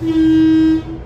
Hum.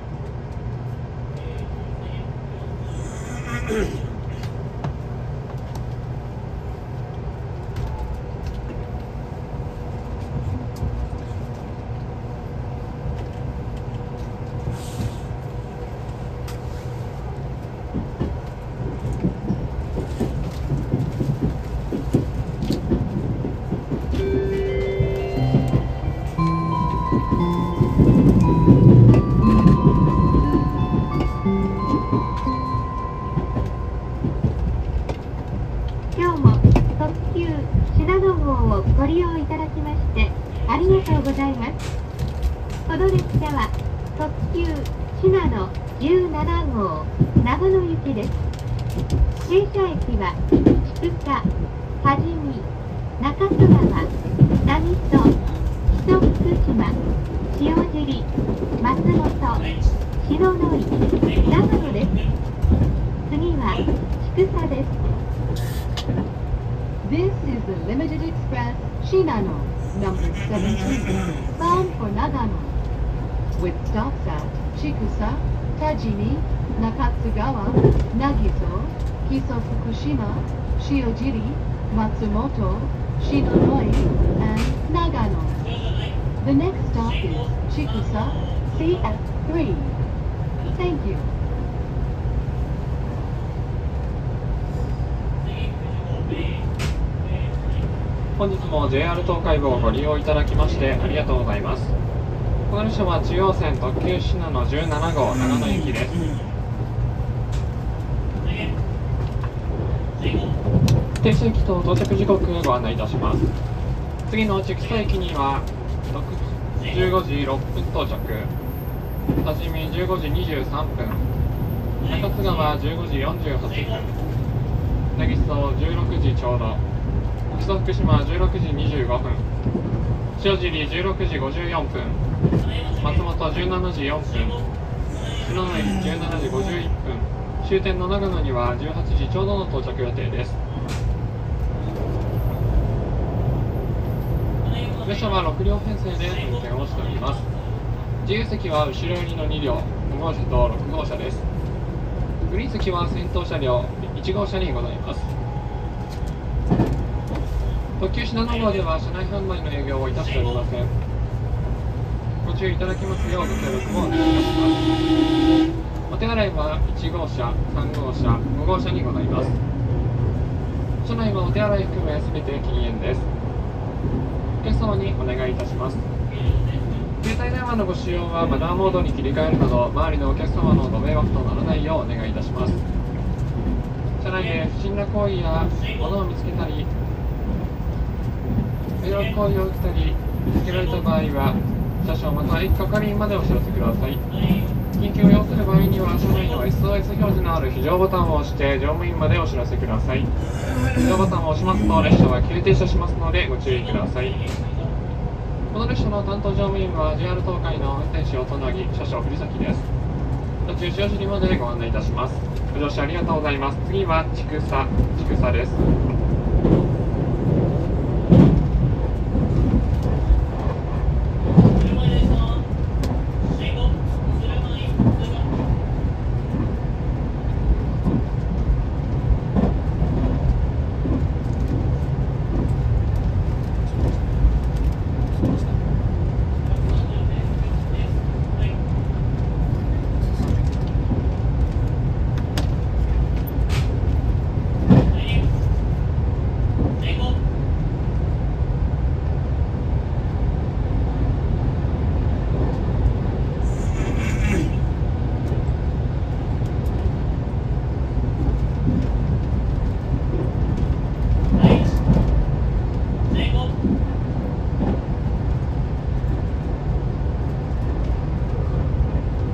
特急信濃号をご利用いただきましてありがとうございます。この列車は特急信濃17号長野行きです。停車駅は千草多治見中津川並戸木曽福島塩尻松本篠ノ井長野です。次は千草です。This is the Limited Express Shinano, number 17, bound for Nagano, with stops at Chikusa, Tajimi, Nakatsugawa, Nagiso, Kiso Fukushima, Shiojiri, Matsumoto, Shinonoi, and Nagano. The next stop is Chikusa, CF3. Thank you. 本日も JR 東海号をご利用いただきましてありがとうございます。この列車は中央線特急信濃17号長野行きです。停車駅と到着時刻ご案内いたします。次の千草駅には15時6分到着。多治見15時23分。中津川15時48分。根岸16時ちょうど。木曽福島16時25分塩尻16時54分松本17時4分篠ノ井17時51分終点の長野には18時ちょうどの到着予定です列車は6両編成で運転をしております自由席は後ろ寄りの2両5号車と6号車ですグリーン席は先頭車両1号車にございます特急信濃号では車内販売の営業をいたしておりません。ご注意いただきますようご協力をお願いいたします。お手洗いは1号車3号車5号車にございます。車内はお手洗い含め全て禁煙です。お客様にお願いいたします。携帯電話のご使用はマナーモードに切り替えるなど周りのお客様のご迷惑とならないようお願いいたします。車内で不審な行為や物を見つけたり迷惑行為を受けたり見つけられた場合は車掌または駅係員までお知らせください。緊急を要する場合には車内の SOS 表示のある非常ボタンを押して乗務員までお知らせください。非常ボタンを押しますと列車は急停車しますのでご注意ください。この列車の担当乗務員は JR 東海の運転士音ぎ車掌藤崎です。途中塩尻までご案内いたします。ご乗車ありがとうございます。次は千草千草です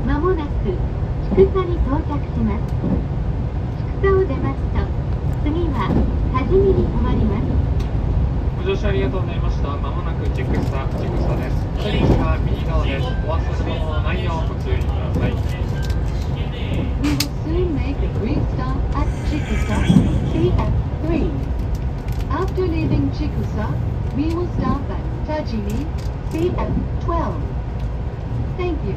まもなく千草に到着します千草を出ますと次は多治見に止まりますご乗車ありがとうございました。まもなくチェックスタ、チェックスタです。出口は右側です。お忘れ物のないようご注意ください。We will soon make a brief stop at Chikusa, CF3. After leaving Chikusa, we will stop at Tajimi, CF12. Thank you.